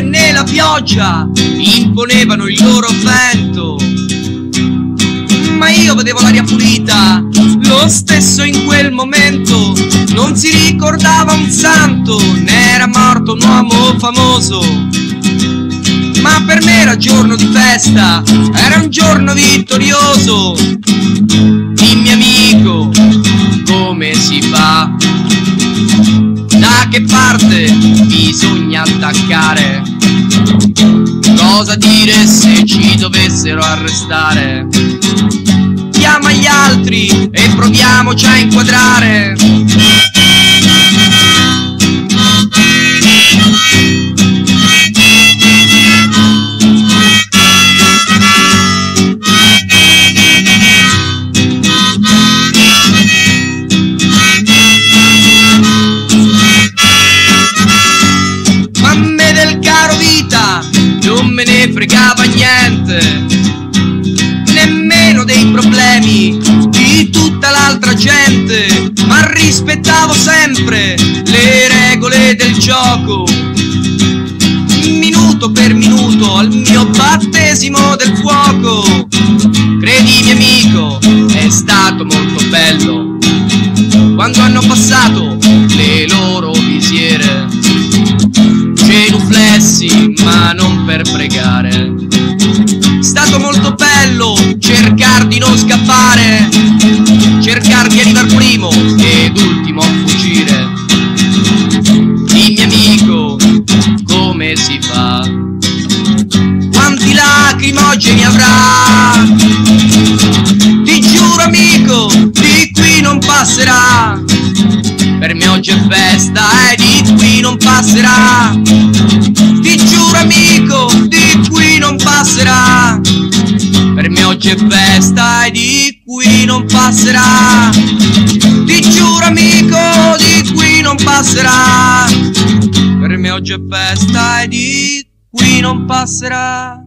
né la pioggia imponevano il loro vento. Vedevo l'aria pulita, lo stesso in quel momento. Non si ricordava un santo, né era morto un uomo famoso. Ma per me era giorno di festa, era un giorno vittorioso. Dimmi amico, come si fa? Da che parte bisogna attaccare? Cosa dire se ci dovessero arrestare? Altri e proviamoci a inquadrare. Ma a me del caro vita non me ne fregava niente, sempre le regole del gioco. Minuto per minuto al mio battesimo del fuoco. Credimi amico, è stato molto bello quando hanno passato le loro visiere genuflessi ma non per pregare è stato molto bello cercare di non scappare cercare di arrivare primo ed ultimo lacrimogeni avrà. Ti giuro amico di qui non passerà. Per me oggi è festa e di qui non passerà. Ti giuro amico di qui non passerà. Per me oggi è festa e di qui non passerà. Ti giuro amico di qui non passerà. Per me oggi è festa e di qui non passerà